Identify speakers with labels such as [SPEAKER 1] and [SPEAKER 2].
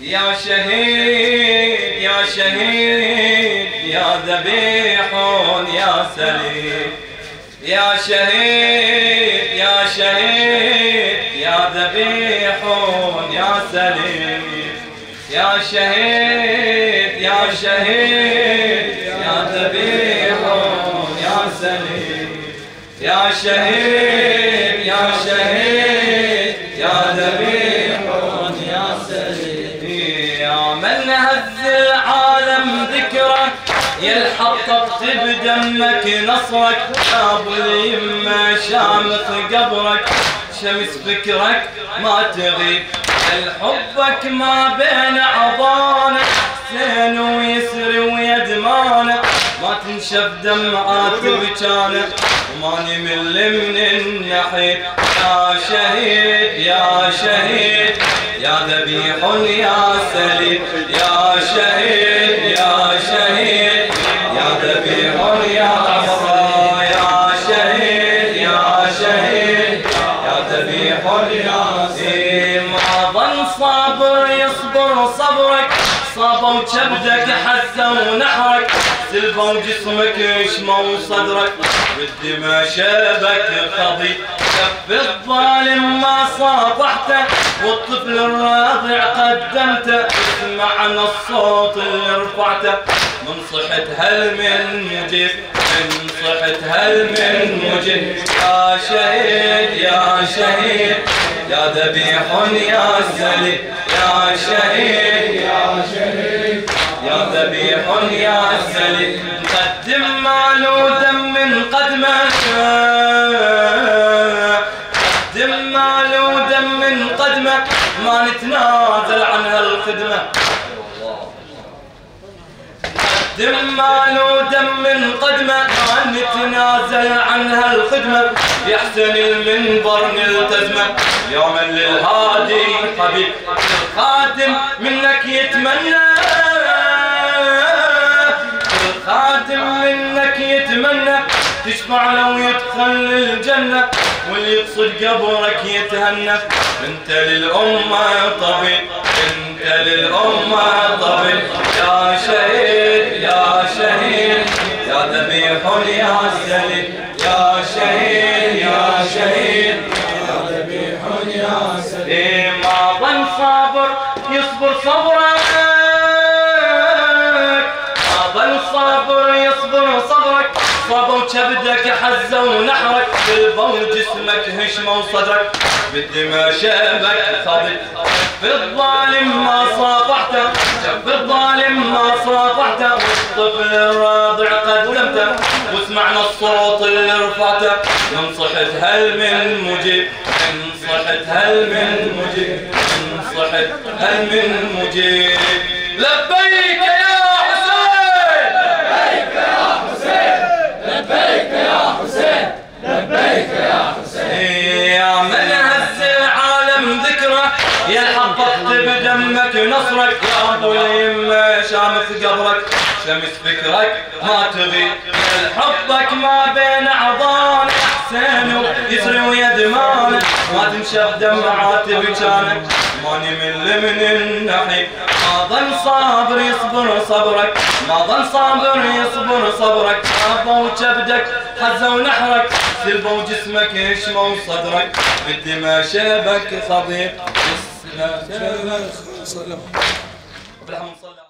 [SPEAKER 1] يا شهيد يا شهيد يا ذبيح يا سليم. يا شهيد يا شهيد يا ذبيح يا سليم. يا شهيد يا شهيد يا ذبيح يا سليم. يا شهيد يا شهيد. ذكرك يلحق بدمك نصرك ابو اليمه شامخ قبرك. شمس فكرك ما تغيب الحبك ما بين عضانك حسين ويسر ويدمانه ما تنشف دمعات بجانه وما نمل من النحيب يا شهيد يا شهيد يا ذبيح يا يصبر صبرك صابوا كبدك حزوا نحرك. سلفوا جسمك شموا صدرك. بالدماء شبك خضي. كف الظالم ما صافحته والطفل الراضع قدمته. اسمعنا الصوت اللي رفعته. من صحت هل من مجيب من صحت هل من مجيب يا شهيد يا شهيد. يا ذبيح يا سليم يا شهيد يا شهيد يا ذبيح يا سليم قدم مال ودم من قدمك قدم مال ودم من قدمك ما نتنازل عن هالخدمة. دم مال ودم من قدمه ما نتنازل عن هالخدمة. يا حسن المنبر نلتزمه يوما للهادي حبيب الخادم منك يتمنى. الخادم منك يتمنى تشفع لو يدخل الجنة واللي يقصد قبرك يتهنى. انت للأمة طبيب انت للأمة طبيب. يا شهيد يا شهيد يا ذبيح يا سليم. يا شهيد يا شهيد يا ذبيح يا سليم. صبرك. ظن صابر يصبر صبرك. صابوا كبدك حزوا نحرك قلبوا جسمك هشموا صدرك بالدماء خضي في الظالم ما صافحته شف الظالم ما صافحته والطفل الراضع قدمته واسمعنا الصوت اللي رفعته من صحت هل من مجيب. من صحت هل من مجيب. صحت هل من مجيب؟ لبيك يا حسين!
[SPEAKER 2] لبيك يا حسين! لبيك يا حسين! لبيك يا حسين!
[SPEAKER 1] يا من هز العالم ذكره يا حققت بدمك نصرك يا ابو اليمه شامخ قبرك شمس فكرك ما تغيب حبك ما بين اعضانك حسين يسري ويدمانك ما تنشف دمعات بجانك. ما نمل من النحيب ما ظن صابر يصبر صبرك ما ظن صابر يصبر صبرك. ابو كبدك حزوا نحرك سلبوا جسمك يشموا صدرك. بالدماء شبك صديق
[SPEAKER 3] شبك صلى
[SPEAKER 1] بالحمد صلى